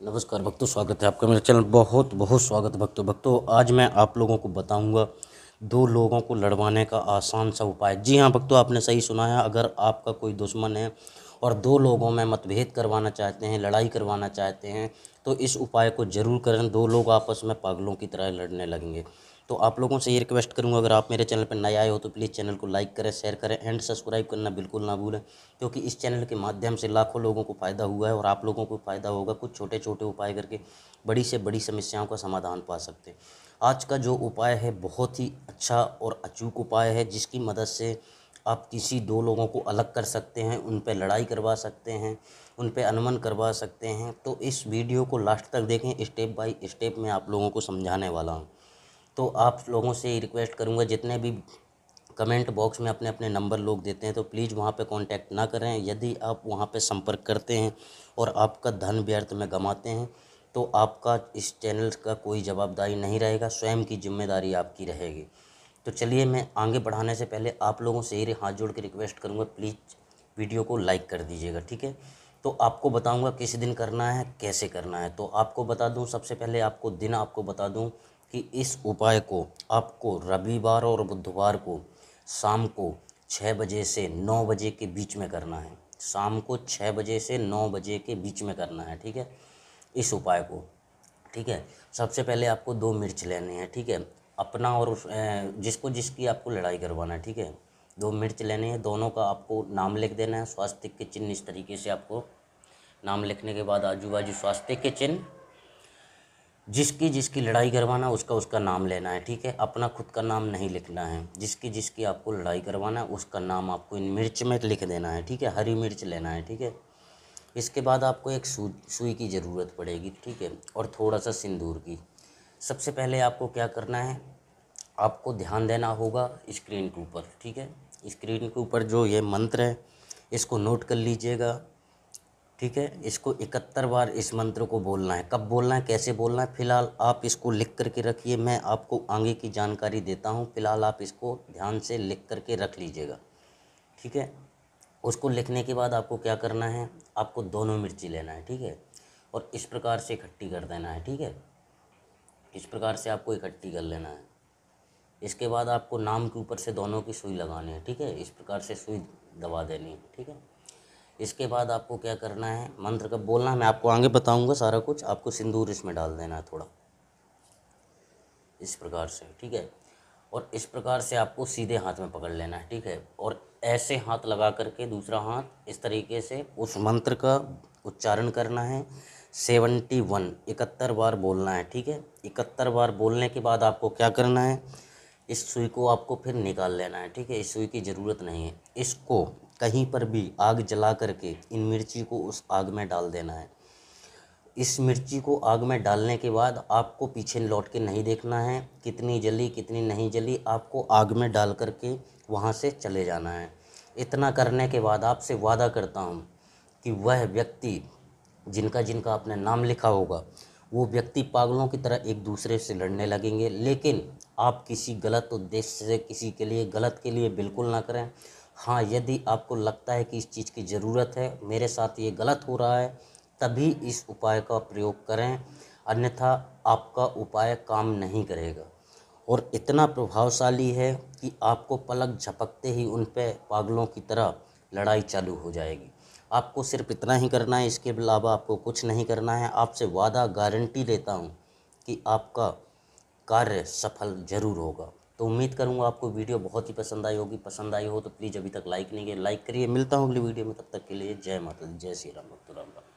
नमस्कार, भक्तों, स्वागत है आपका मेरे चैनल बहुत बहुत स्वागत है भक्तों। भक्तों, आज मैं आप लोगों को बताऊँगा दो लोगों को लड़वाने का आसान सा उपाय। जी हाँ भक्तों, आपने सही सुना है अगर आपका कोई दुश्मन है और दो लोगों में मतभेद करवाना चाहते हैं, लड़ाई करवाना चाहते हैं तो इस उपाय को ज़रूर करें। दो लोग आपस में पागलों की तरह लड़ने लगेंगे। तो आप लोगों से ये रिक्वेस्ट करूँगा, अगर आप मेरे चैनल पर नए आए हो तो प्लीज़ चैनल को लाइक करें, शेयर करें एंड सब्सक्राइब करना बिल्कुल ना भूलें, क्योंकि इस चैनल के माध्यम से लाखों लोगों को फ़ायदा हुआ है और आप लोगों को फ़ायदा होगा कुछ छोटे छोटे उपाय करके बड़ी से बड़ी समस्याओं का समाधान पा सकते हैं। आज का जो उपाय है, बहुत ही अच्छा और अचूक उपाय है, जिसकी मदद से आप किसी दो लोगों को अलग कर सकते हैं, उन पर लड़ाई करवा सकते हैं, उन पर अनुमन करवा सकते हैं। तो इस वीडियो को लास्ट तक देखें, स्टेप बाय स्टेप मैं आप लोगों को समझाने वाला हूँ। तो आप लोगों से रिक्वेस्ट करूँगा, जितने भी कमेंट बॉक्स में अपने अपने नंबर लोग देते हैं तो प्लीज़ वहाँ पे कांटेक्ट ना करें। यदि आप वहाँ पे संपर्क करते हैं और आपका धन व्यर्थ में गंवाते हैं तो आपका इस चैनल का कोई जवाबदारी नहीं रहेगा, स्वयं की ज़िम्मेदारी आपकी रहेगी। तो चलिए मैं आगे बढ़ाने से पहले आप लोगों से ही हाथ जोड़ के रिक्वेस्ट करूँगा, प्लीज़ वीडियो को लाइक कर दीजिएगा, ठीक है? तो आपको बताऊँगा किस दिन करना है, कैसे करना है। तो आपको बता दूँ, सबसे पहले आपको दिन आपको बता दूँ कि इस उपाय को, आपको रविवार और बुधवार को, शाम को छः बजे से नौ बजे के बीच में करना है। शाम को छः बजे से नौ बजे के बीच में करना है, ठीक है? इस उपाय को, ठीक है? सबसे पहले आपको दो मिर्च लेने हैं, ठीक है? अपना और उस जिसको जिसकी आपको लड़ाई करवाना है, ठीक है? दो मिर्च लेने हैं, दोनों का आपको नाम लिख देना है, स्वास्थ्य के चिन्ह इस तरीके से आपको नाम लिखने के बाद आजू बाजू स्वास्थ्य के चिन्ह, जिसकी जिसकी लड़ाई करवाना उसका उसका नाम लेना है, ठीक है? अपना खुद का नाम नहीं लिखना है, जिसकी जिसकी आपको लड़ाई करवाना है, उसका नाम आपको इन मिर्च में लिख देना है, ठीक है? हरी मिर्च लेना है, ठीक है? इसके बाद आपको एक सू, सुई की ज़रूरत पड़ेगी, ठीक है, और थोड़ा सा सिंदूर की। सबसे पहले आपको क्या करना है, आपको ध्यान देना होगा स्क्रीन के ऊपर, ठीक है? स्क्रीन के ऊपर जो ये मंत्र है, इसको नोट कर लीजिएगा, ठीक है? इसको इकहत्तर बार इस मंत्र को बोलना है। कब बोलना है, कैसे बोलना है, फ़िलहाल आप इसको लिख करके रखिए, मैं आपको आगे की जानकारी देता हूँ, फ़िलहाल आप इसको ध्यान से लिख करके रख लीजिएगा, ठीक है? उसको लिखने के बाद आपको क्या करना है आपको दोनों मिर्ची लेना है, ठीक है? और इस प्रकार से इकट्ठी कर देना है, ठीक है? इस प्रकार से आपको इकट्ठी कर लेना है। इसके बाद आपको नाम के ऊपर से दोनों की सुई लगानी है, ठीक है? इस प्रकार से सुई दबा देनी है, ठीक है? इसके बाद आपको क्या करना है? मंत्र कब बोलना है, मैं आपको आगे बताऊँगा सारा कुछ। आपको सिंदूर इसमें डाल देना है थोड़ा। इस प्रकार से, ठीक है? और इस प्रकार से आपको सीधे हाथ में पकड़ लेना है, ठीक है? और ऐसे हाथ लगा करके दूसरा हाथ इस तरीके से उस मंत्र का उच्चारण करना है। सेवेंटी वन, इकहत्तर बार बोलना है, ठीक है? इकहत्तर बार बोलने के बाद आपको क्या करना है? इस सुई को आपको फिर निकाल लेना है, ठीक है? इस सुई की ज़रूरत नहीं है। इसको कहीं पर भी आग जला करके इन मिर्ची को उस आग में डाल देना है। इस मिर्ची को आग में डालने के बाद आपको पीछे लौट के नहीं देखना है। कितनी जली, कितनी नहीं जली, आपको आग में डाल करके वहाँ से चले जाना है। इतना करने के बाद आपसे वादा करता हूँ कि वह व्यक्ति जिनका जिनका आपने नाम लिखा होगा, वो व्यक्ति पागलों की तरह एक दूसरे से लड़ने लगेंगे। लेकिन आप किसी गलत उद्देश्य से, किसी के लिए, गलत के लिए बिल्कुल ना करें। हाँ यदि आपको लगता है कि इस चीज़ की ज़रूरत है, मेरे साथ ये गलत हो रहा है, तभी इस उपाय का प्रयोग करें। अन्यथा आपका उपाय काम नहीं करेगा। और इतना प्रभावशाली है कि आपको पलक झपकते ही उन पर पागलों की तरह लड़ाई चालू हो जाएगी। आपको सिर्फ़ इतना ही करना है, इसके अलावा आपको कुछ नहीं करना है। आपसे वादा गारंटी लेता हूँ कि आपका कार्य सफल ज़रूर होगा। तो उम्मीद करूँगा आपको वीडियो बहुत ही पसंद आई होगी। पसंद आई हो तो प्लीज़ अभी तक लाइक नहीं किया, लाइक करिए। मिलता हूँ अगली वीडियो में, तब तक के लिए जय माता जय श्री राम, भक्त राम राम।